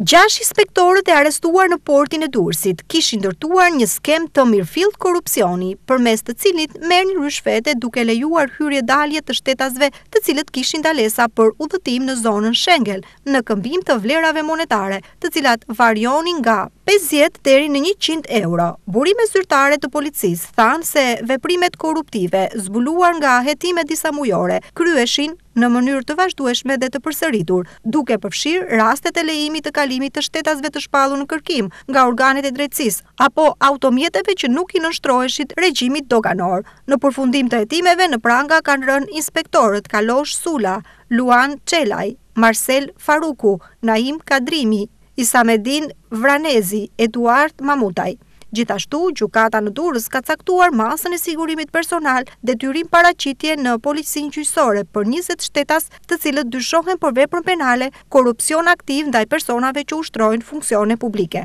Gjashtë inspektorët e arrestuar në portin e Durrësit kishin ndërtuar një skemë të mirëfilltë korrupsioni, përmes të cilit merrnin ryshfete duke lejuar hyrje-dalje të shtetasve të cilët kishin ndalesa për udhëtim në zonën Schengen, në këmbim të vlerave monetare, të cilat varionin nga pesëdhjetë deri në njëqind euro. Burime zyrtare të policisë thanë se veprimet korruptive, zbuluar nga hetimet disamujore, kryheshin në mënyrë të vazhdueshme dhe të përsëritur, duke përfshirë rastet e lejimit të kalimit të shtetasve të shpallur në kërkim nga organet e drejtësisë apo automjeteve që nuk i nënshtroheshin regjimit doganor. Në përfundim të hetimeve në pranga kanë rënë inspektorët Kalosh Sula, Luan Çelaj, Marsel Faruku, Naim Kadrimi, Isamedin Vranezi, Eduart Mamutaj. Gjithashtu, Gjykata në Durrës ka caktuar masën e sigurimit personal, detyrim paraqitje në Policinë Gjyqësore për njëzet shtetas të cilët dyshohen për veprën penale Korrupsion aktiv ndaj personave që ushtrojnë funksione publike.